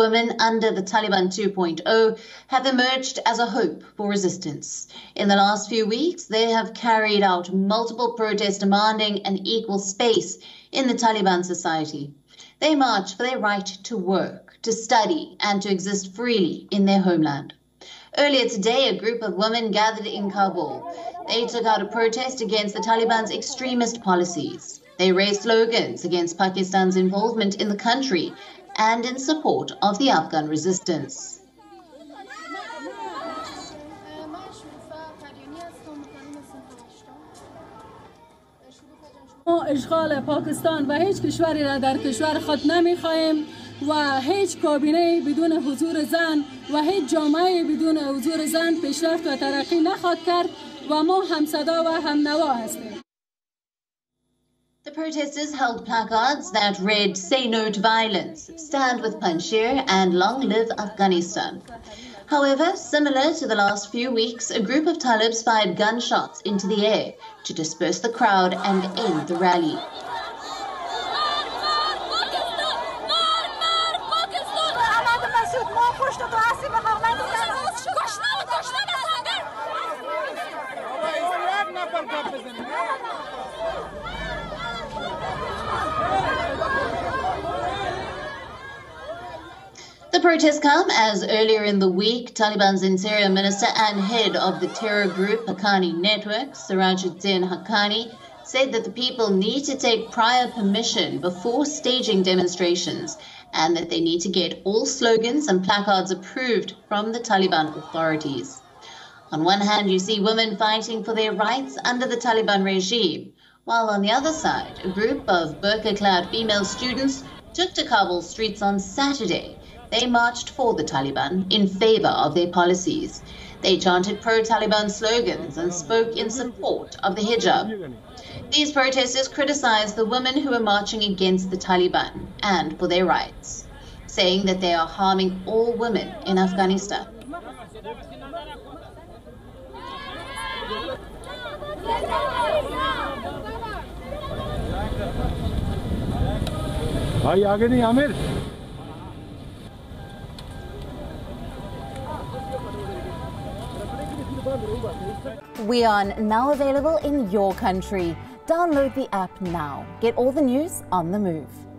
Women under the Taliban 2.0 have emerged as a hope for resistance. In the last few weeks, they have carried out multiple protests demanding an equal space in the Taliban society. They march for their right to work, to study, and to exist freely in their homeland. Earlier today, a group of women gathered in Kabul. They took out a protest against the Taliban's extremist policies. They raised slogans against Pakistan's involvement in the country and in support of the Afghan resistance. ما اشغال پاکستان و هیچ کشوری را در کشور خود نمی‌خواهیم و هیچ کابینه بدون حضور زن و هیچ جامعه بدون حضور زن پیشرفت و ترقی نخواهد کرد و ما هم صدا و هم نوا هستیم The protesters held placards that read, Say no to violence, stand with Panjshir, and long live Afghanistan. However, similar to the last few weeks, a group of Talibs fired gunshots into the air to disperse the crowd and end the rally. The protests come as earlier in the week, Taliban's interior minister and head of the terror group Haqqani Network, Sirajuddin Haqqani, said that the people need to take prior permission before staging demonstrations and that they need to get all slogans and placards approved from the Taliban authorities. On one hand, you see women fighting for their rights under the Taliban regime, while on the other side, a group of burqa clad female students took to Kabul streets on Saturday they marched for the Taliban in favor of their policies. They chanted pro Taliban slogans and spoke in support of the hijab. These protesters criticized the women who were marching against the Taliban and for their rights, saying that they are harming all women in Afghanistan. भाई आगे नहीं Aamir We are now available in your country. Download the app now. Get all the news on the move.